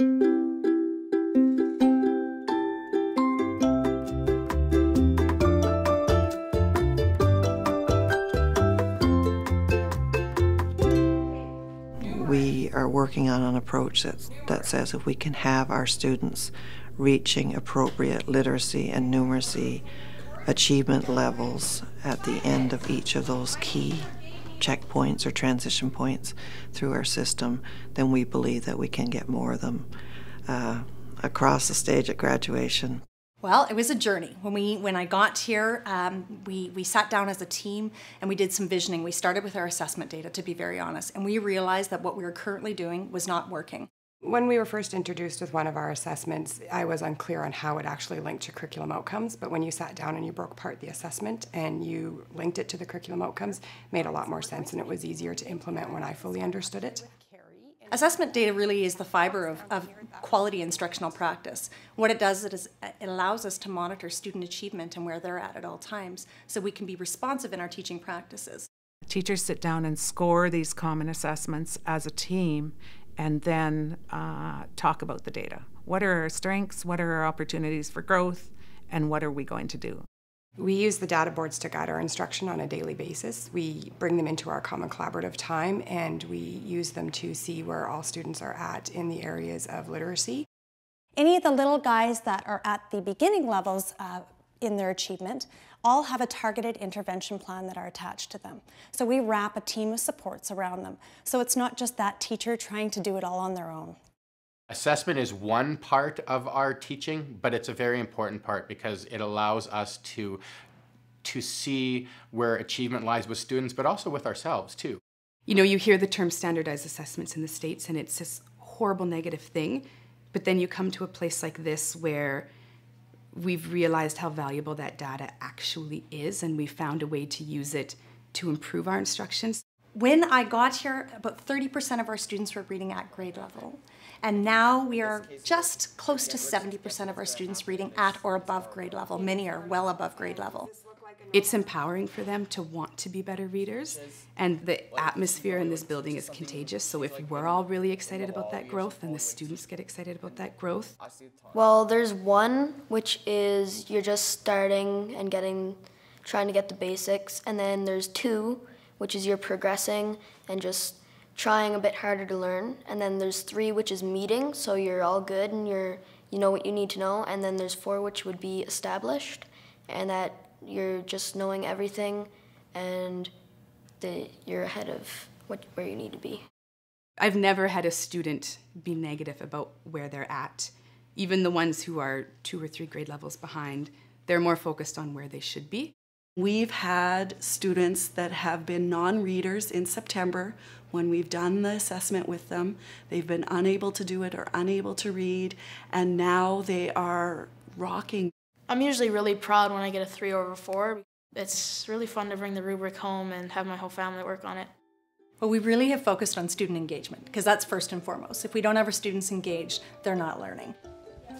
We are working on an approach that, that says if we can have our students reaching appropriate literacy and numeracy achievement levels at the end of each of those key checkpoints or transition points through our system, then we believe that we can get more of them uh, across the stage at graduation. Well, it was a journey. When we when I got here, um, we we sat down as a team and we did some visioning. We started with our assessment data, to be very honest, and we realized that what we were currently doing was not working. When we were first introduced with one of our assessments, I was unclear on how it actually linked to curriculum outcomes, but when you sat down and you broke apart the assessment and you linked it to the curriculum outcomes, made a lot more sense and it was easier to implement when I fully understood it. Assessment data really is the fiber of, of quality instructional practice. What it does is it allows us to monitor student achievement and where they're at at all times so we can be responsive in our teaching practices. Teachers sit down and score these common assessments as a team and then uh, talk about the data. What are our strengths? What are our opportunities for growth? And what are we going to do? We use the data boards to guide our instruction on a daily basis. We bring them into our common collaborative time and we use them to see where all students are at in the areas of literacy. Any of the little guys that are at the beginning levels uh, in their achievement all have a targeted intervention plan that are attached to them. So we wrap a team of supports around them. So it's not just that teacher trying to do it all on their own. Assessment is one part of our teaching, but it's a very important part because it allows us to, to see where achievement lies with students, but also with ourselves too. You know, you hear the term standardized assessments in the States and it's this horrible negative thing, but then you come to a place like this where we've realized how valuable that data actually is and we found a way to use it to improve our instructions. When I got here, about 30% of our students were reading at grade level. And now we are just close to 70% of our students reading at or above grade level. Many are well above grade level. it's empowering for them to want to be better readers and the atmosphere in this building is contagious. So if we're all really excited about that growth then the students get excited about that growth. well there's one which is you're just starting and getting trying to get the basics and then there's two which is you're progressing and just trying a bit harder to learn and then there's three which is meeting so you're all good and you're you know what you need to know and then there's four which would be established and that you're just knowing everything and that you're ahead of what, where you need to be. I've never had a student be negative about where they're at. Even the ones who are two or three grade levels behind, they're more focused on where they should be. We've had students that have been non-readers in September when we've done the assessment with them. They've been unable to do it or unable to read, and now they are rocking. I'm usually really proud when I get a 3 over 4. It's really fun to bring the rubric home and have my whole family work on it. Well, we really have focused on student engagement because that's first and foremost. If we don't have our students engaged, they're not learning.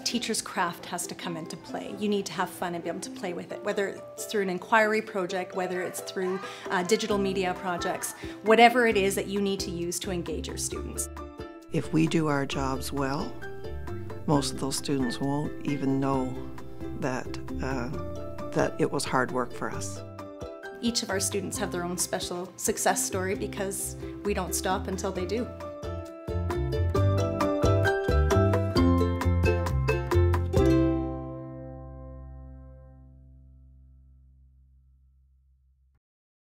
Teacher's craft has to come into play. You need to have fun and be able to play with it, whether it's through an inquiry project, whether it's through uh, digital media projects, whatever it is that you need to use to engage your students. If we do our jobs well, most of those students won't even know that, uh, that it was hard work for us. Each of our students have their own special success story because we don't stop until they do.